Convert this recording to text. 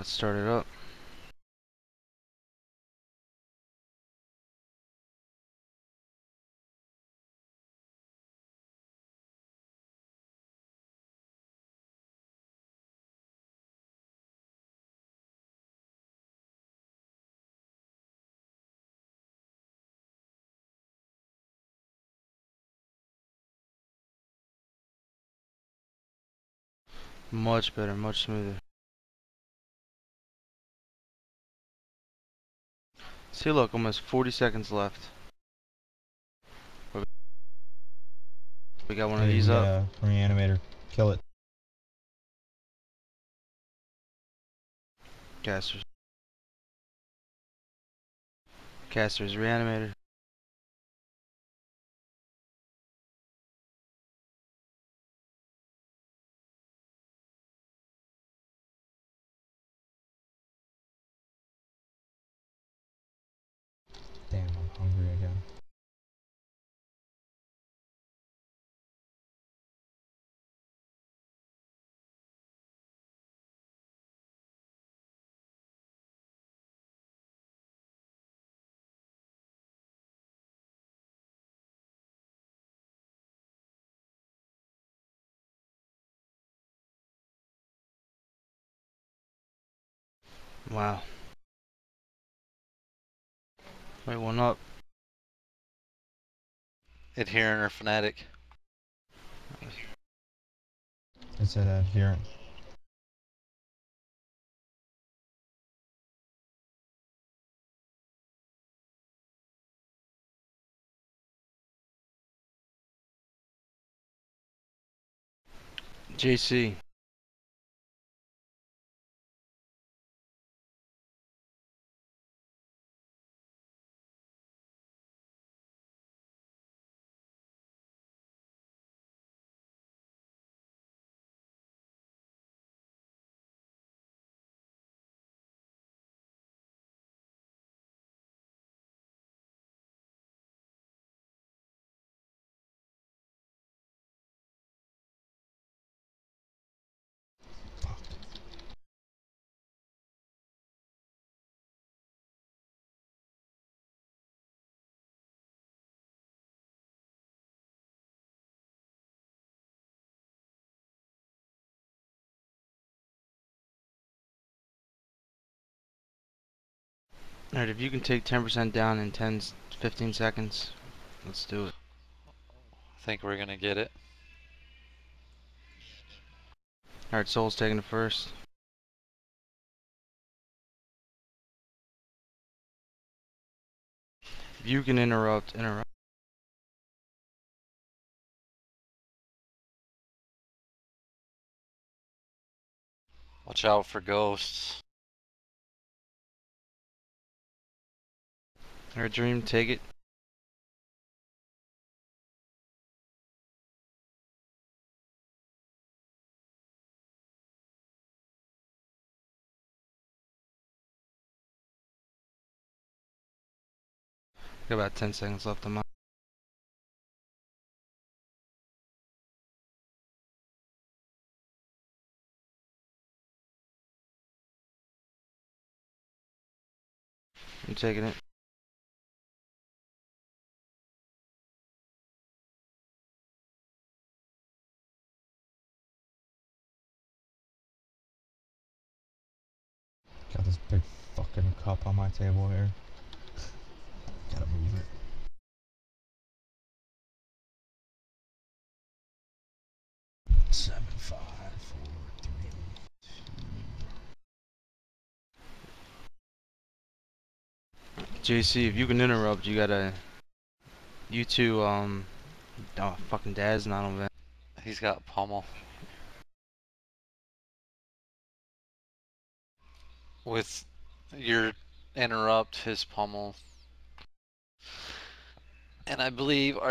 Let's start it up. Much better, much smoother. See, look, almost 40 seconds left. We got one of these up. a Reanimator. Kill it. Casters. Casters, reanimator. Wow. Wait, one up. Adherent or fanatic? It's an adherent. JC. Alright, if you can take 10% down in 10, 15 seconds, let's do it. I think we're gonna get it. Alright, Soul's taking it first. If you can interrupt, interrupt. Watch out for ghosts. Alright, Dream, take it. Got about 10 seconds left on my. I'm taking it. Got this big fucking cup on my table here. Gotta move it. Seven, five, four, three, JC, if you can interrupt, you gotta. You two, um. Oh, fucking dad's not on that. He's got pummel. With your interrupt, his pummel. And I believe our